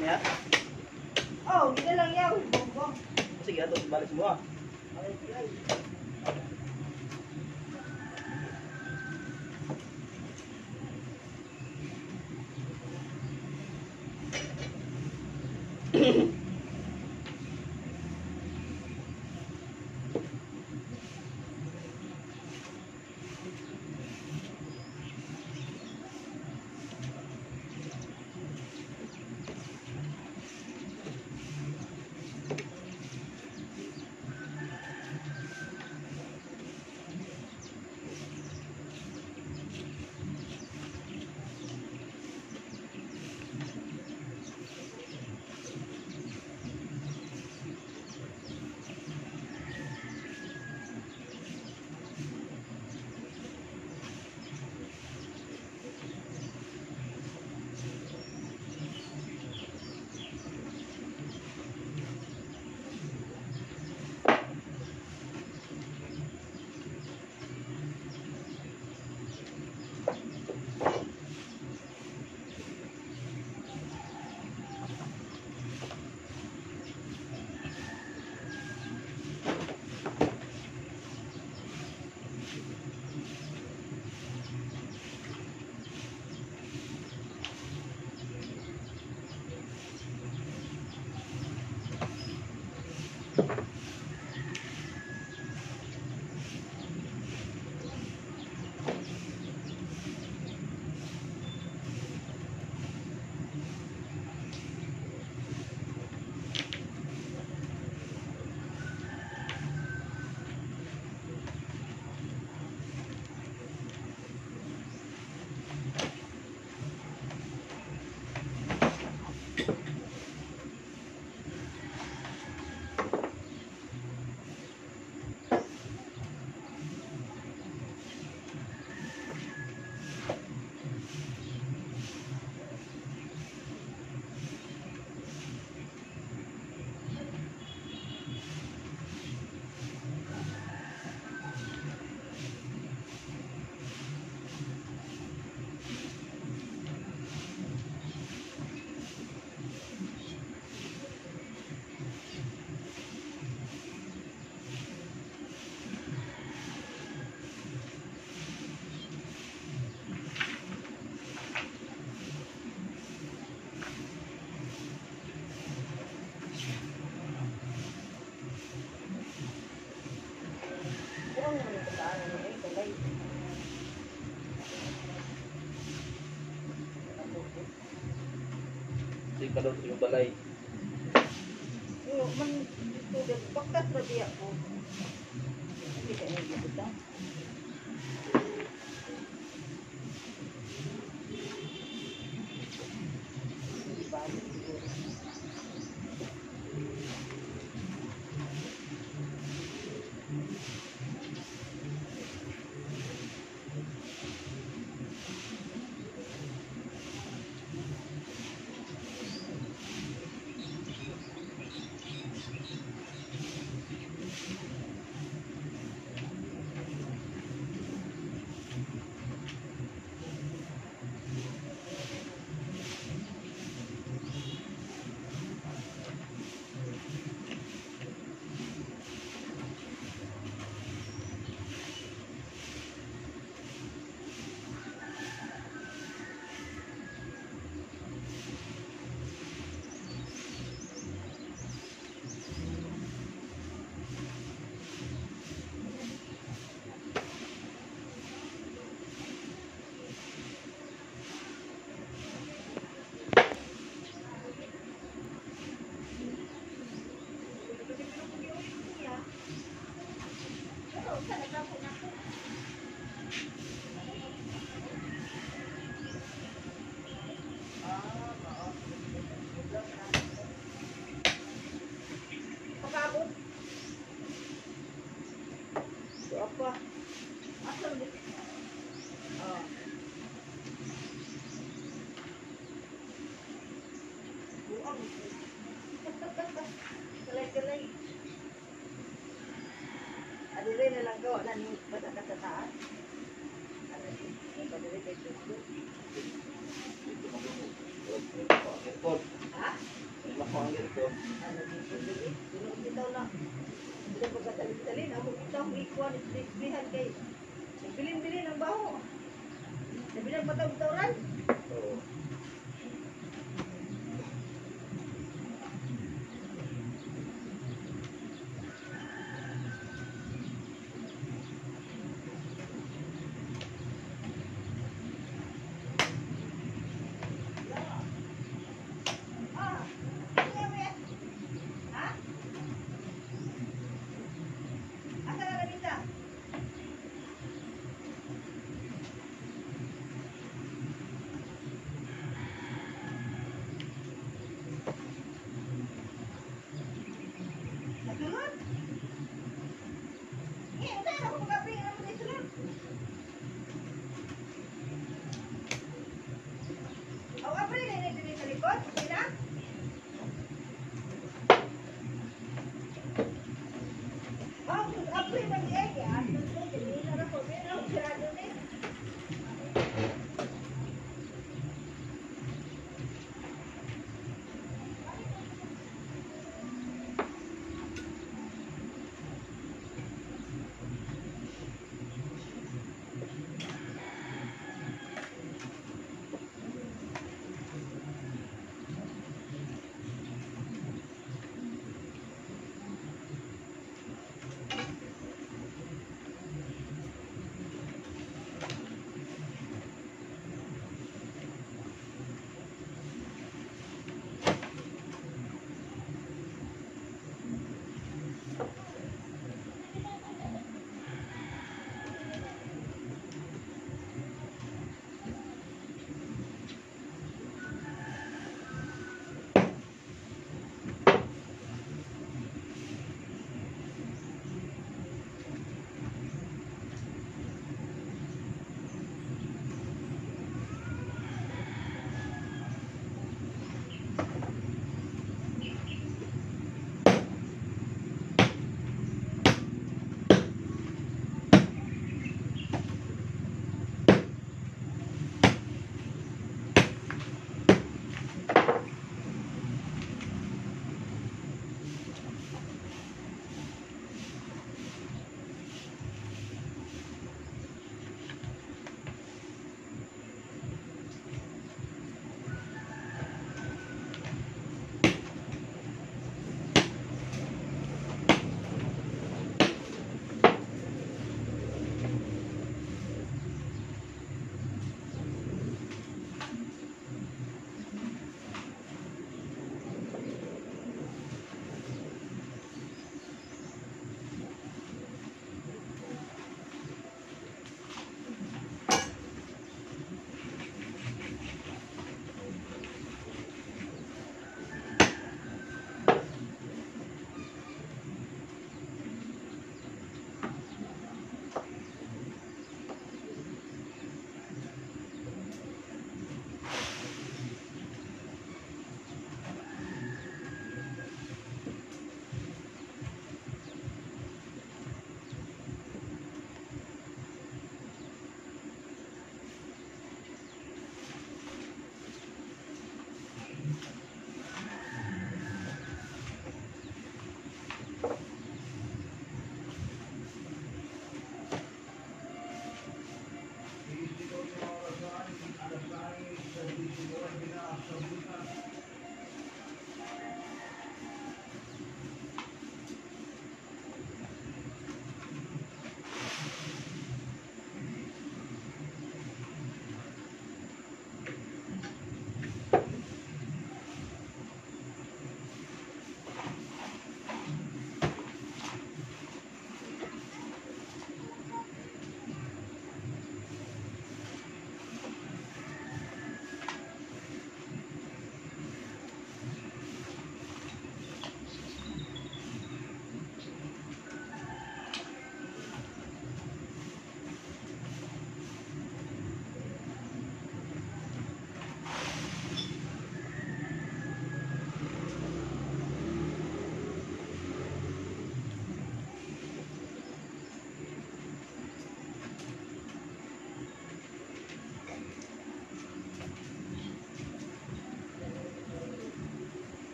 Dalakan ya. Oh, gila lang. Bongbong. Sige, ato balik semua. Ay, ay. Kurang Kalot yung balay. Yo, man student, baktas ra diya ko. Sabi ng patawag-tawran.